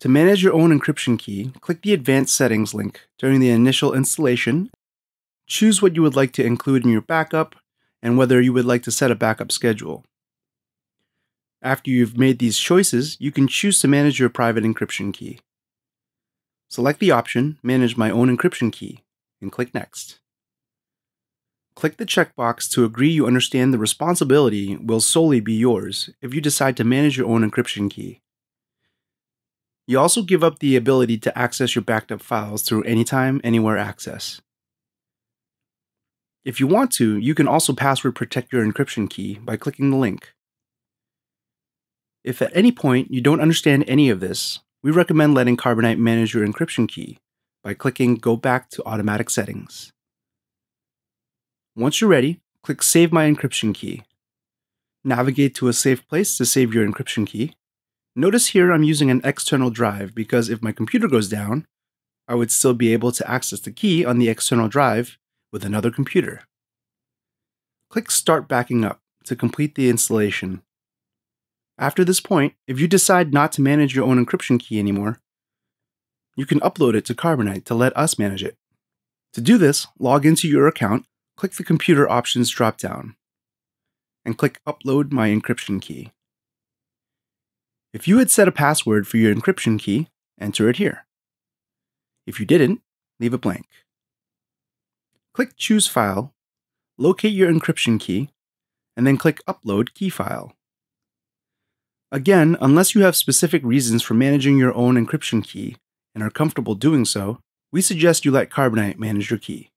To manage your own encryption key, click the Advanced Settings link during the initial installation. Choose what you would like to include in your backup and whether you would like to set a backup schedule. After you've made these choices, you can choose to manage your private encryption key. Select the option Manage My Own Encryption Key and click Next. Click the checkbox to agree you understand the responsibility will solely be yours if you decide to manage your own encryption key. You also give up the ability to access your backed up files through Anytime, Anywhere access. If you want to, you can also password protect your encryption key by clicking the link. If at any point you don't understand any of this, we recommend letting Carbonite manage your encryption key by clicking Go Back to Automatic Settings. Once you're ready, click Save My Encryption Key. Navigate to a safe place to save your encryption key. Notice here I'm using an external drive because if my computer goes down, I would still be able to access the key on the external drive with another computer. Click Start Backing Up to complete the installation. After this point, if you decide not to manage your own encryption key anymore, you can upload it to Carbonite to let us manage it. To do this, log into your account, click the Computer Options dropdown, and click Upload My Encryption Key. If you had set a password for your encryption key, enter it here. If you didn't, leave it blank. Click Choose File, locate your encryption key, and then click Upload Key File. Again, unless you have specific reasons for managing your own encryption key and are comfortable doing so, we suggest you let Carbonite manage your key.